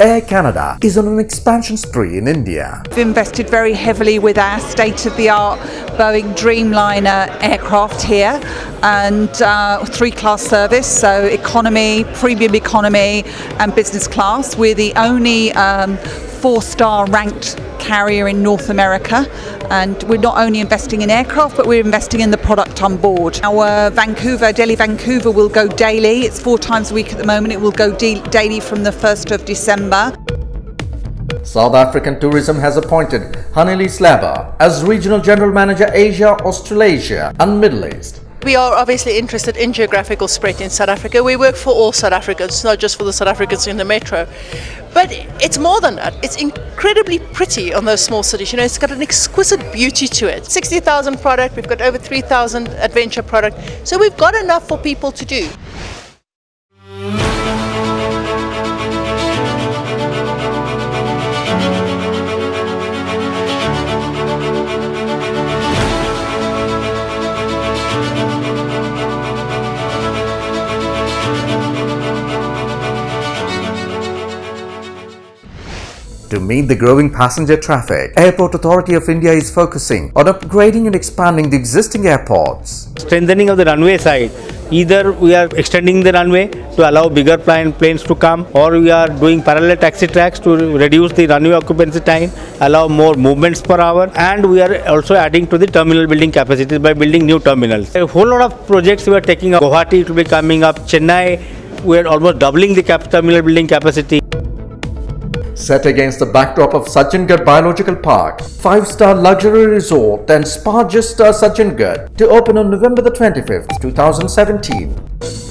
Air Canada is on an expansion spree in India. We've invested very heavily with our state-of-the-art Boeing Dreamliner aircraft here and uh, three-class service, so economy, premium economy and business class. We're the only um, four-star ranked carrier in North America and we're not only investing in aircraft but we're investing in the product on board. Our Vancouver, Delhi Vancouver will go daily, it's four times a week at the moment, it will go daily from the 1st of December. South African Tourism has appointed Hanneli Slabber as Regional General Manager Asia, Australasia and Middle East. We are obviously interested in geographical spread in South Africa. We work for all South Africans, not just for the South Africans in the metro. But it's more than that. It's incredibly pretty on those small cities. You know, it's got an exquisite beauty to it. 60,000 product, we've got over 3,000 adventure product. So we've got enough for people to do. To meet the growing passenger traffic, Airport Authority of India is focusing on upgrading and expanding the existing airports. Strengthening of the runway side. Either we are extending the runway to allow bigger plane, planes to come or we are doing parallel taxi tracks to reduce the runway occupancy time, allow more movements per hour and we are also adding to the terminal building capacity by building new terminals. A whole lot of projects we are taking up. Guwahati to be coming up, Chennai we are almost doubling the terminal building capacity. Set against the backdrop of Sajjangarh Biological Park, 5-star luxury resort and Spa JUSTA Sajjangarh to open on November the 25th, 2017.